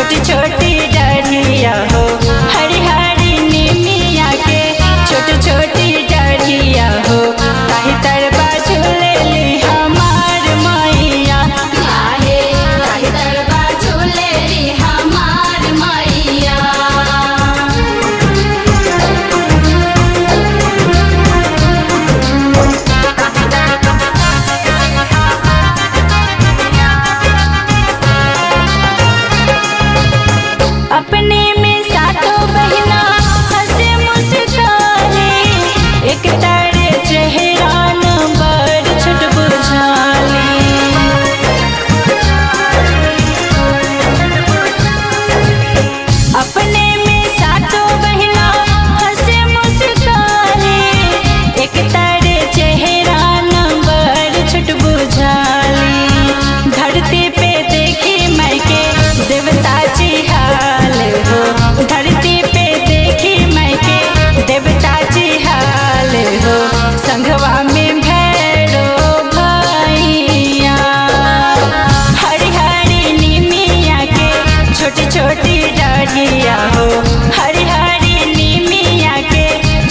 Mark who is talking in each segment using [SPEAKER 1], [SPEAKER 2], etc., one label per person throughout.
[SPEAKER 1] छोटी छोटी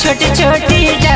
[SPEAKER 1] छोटी छोटी